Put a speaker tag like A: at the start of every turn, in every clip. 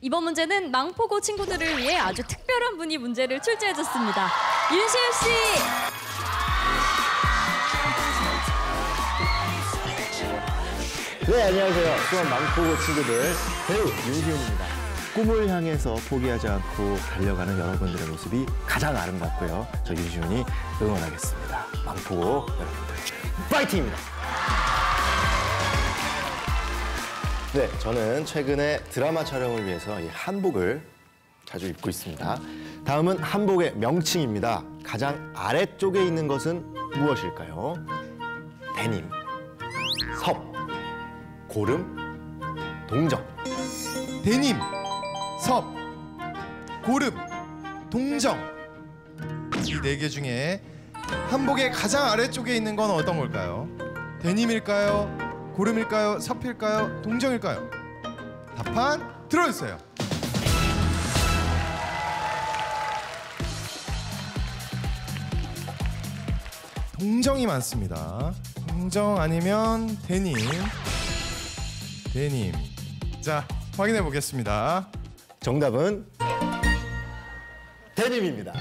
A: 이번 문제는 망포고 친구들을 위해 아주 특별한 분이 문제를 출제해줬습니다. 윤시우 씨.
B: 네, 안녕하세요. 수원 망포고 친구들 배우 윤시훈입니다. 꿈을 향해서 포기하지 않고 달려가는 여러분들의 모습이 가장 아름답고요. 저 윤시훈이 응원하겠습니다. 망포고 여러분들 파이팅입니다. 네, 저는 최근에 드라마 촬영을 위해서 이 한복을 자주 입고 있습니다. 다음은 한복의 명칭입니다. 가장 아래쪽에 있는 것은 무엇일까요? 데님, 섭, 고름, 동정.
C: 데님, 섭, 고름, 동정. 이 네 개 중에 한복의 가장 아래쪽에 있는 건 어떤 걸까요? 데님일까요? 고름일까요? 섭일까요? 동정일까요? 답판 들어주세요. 동정이 많습니다. 동정 아니면 데님. 데님. 자, 확인해 보겠습니다.
B: 정답은 데님입니다.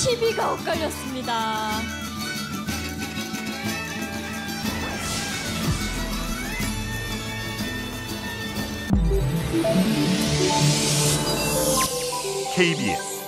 A: 시비가 엇갈렸습니다.
D: KBS